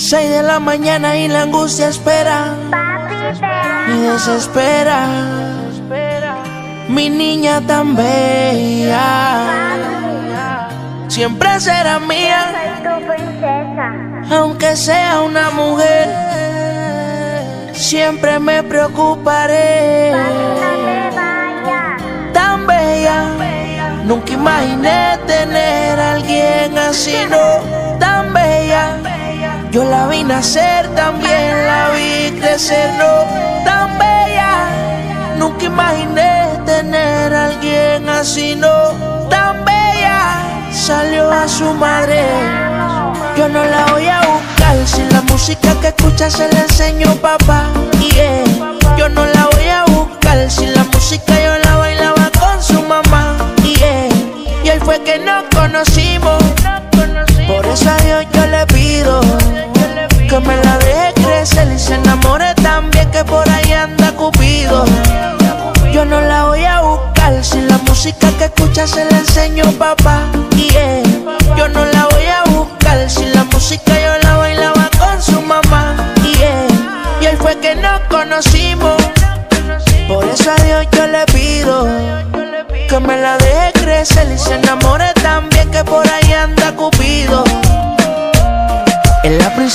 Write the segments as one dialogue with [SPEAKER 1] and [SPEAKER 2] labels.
[SPEAKER 1] Seis de la mañana y la angustia espera. Me desespera. Mi niña tan bella. Siempre será mía. Aunque sea una mujer. Siempre me preocuparé. Tan bella. Nunca imaginé tener a alguien así, no. Tan bella. Yo la vi nacer, también la vi crecer, no tan bella. Nunca imaginé tener a alguien así, no tan bella. Salió a su madre, yo no la voy a buscar. Si la música que escucha se la que por ahí anda Cupido. Yo no la voy a buscar si la música que escucha se la enseño papá. Yeah. Yo no la voy a buscar si la música yo la bailaba con su mamá. Yeah. Y hoy fue que nos conocimos. Por eso a Dios yo le pido que me la deje crecer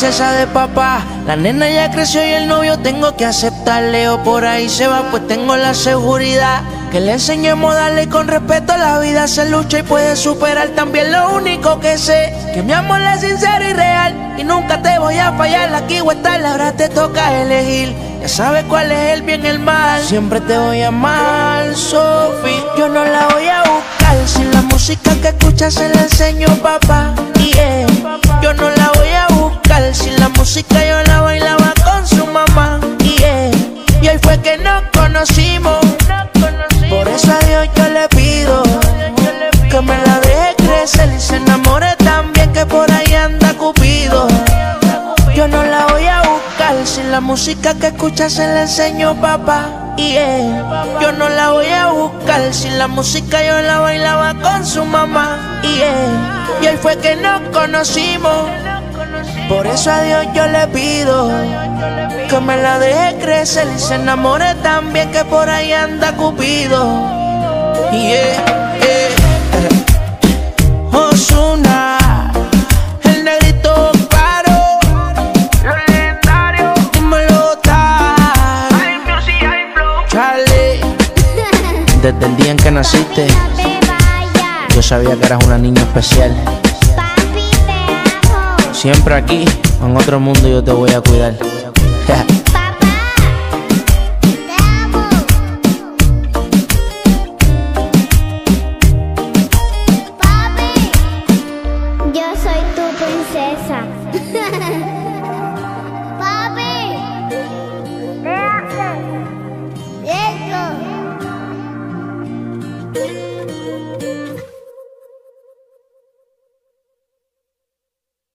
[SPEAKER 1] princesa de papá, la nena ya creció y el novio tengo que aceptarle o por ahí se va pues tengo la seguridad que le enseñemos a darle con respeto la vida se lucha y puede superar. También lo único que sé que mi amor es sincero y real. Y nunca te voy a fallar aquí o estar ahora te toca elegir. Ya sabes cuál es el bien y el mal. Siempre te voy a amar Sophie yo no la voy a buscar. Si la música que escuchas se la enseño papá. Yeah. yo no la música yo la bailaba con su mamá yeah. y hoy fue que nos conocimos por eso a Dios yo le pido que me la deje crecer y se enamore también que por ahí anda Cupido. Yo no la voy a buscar si la música que escucha se la enseño papá. Yeah. Yo no la voy a buscar si la música yo la bailaba con su mamá. Yeah. Y hoy fue que nos conocimos. Por eso a Dios yo le pido que me la deje crecer y se enamore también que por ahí anda Cupido. Yeah, yeah. Ozuna, el negrito claro, dímelo tal, Charlie. Desde el día en que naciste, yo sabía que eras una niña especial. Siempre aquí, en otro mundo, yo te voy a cuidar.
[SPEAKER 2] Papi. Esto.